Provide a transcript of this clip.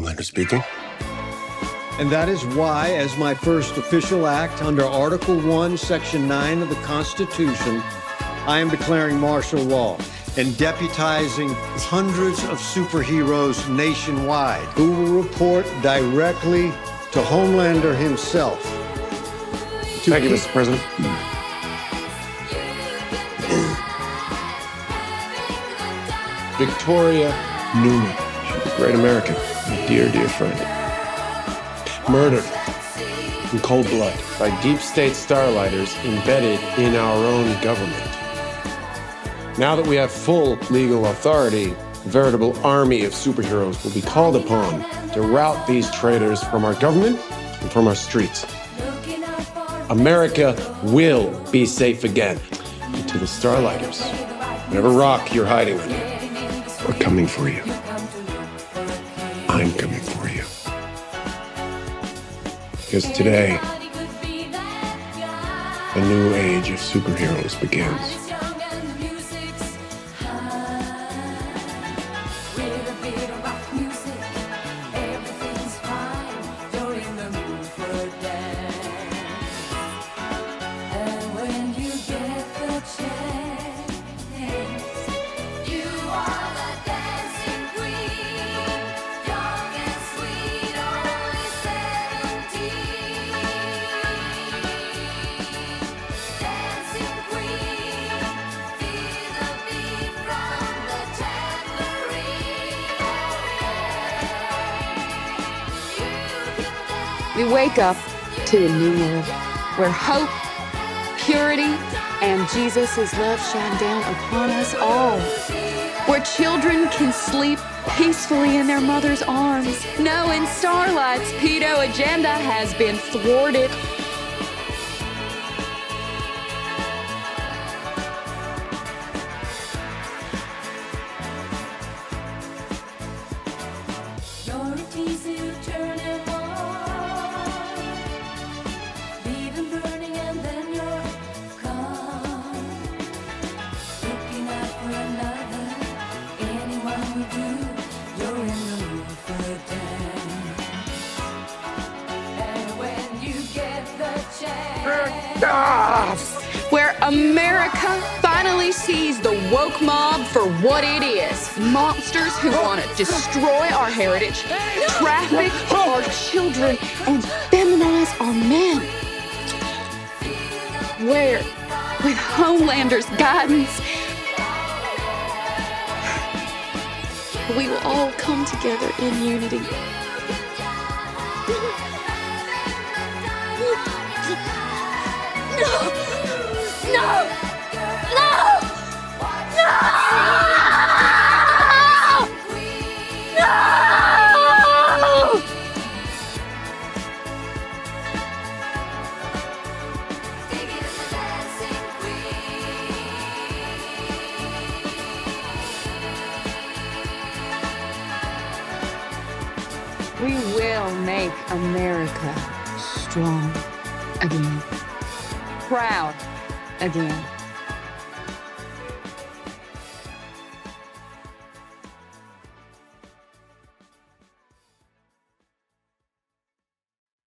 Homelander speaking. And that is why, as my first official act under Article 1, Section 9 of the Constitution, I am declaring martial law and deputizing hundreds of superheroes nationwide who will report directly to Homelander himself. To Thank you, keep- Mr. President. Victoria Newman. Great American, a dear, dear friend. Murdered in cold blood by deep state starlighters embedded in our own government. Now that we have full legal authority, a veritable army of superheroes will be called upon to rout these traitors from our government and from our streets. America will be safe again. And to the Starlighters, whatever rock you're hiding under, we're coming for you. I'm coming for you. Because today, a new age of superheroes begins. We wake up to a new world where hope, purity, and Jesus' love shine down upon us all. Where children can sleep peacefully in their mother's arms, knowing Starlight's pedo agenda has been thwarted. Where America finally sees the woke mob for what it is. Monsters who oh. want to destroy our heritage, traffic oh. our children, and feminize our men. Where, with Homelander's guidance, we will all come together in unity. We will make America strong again, proud again.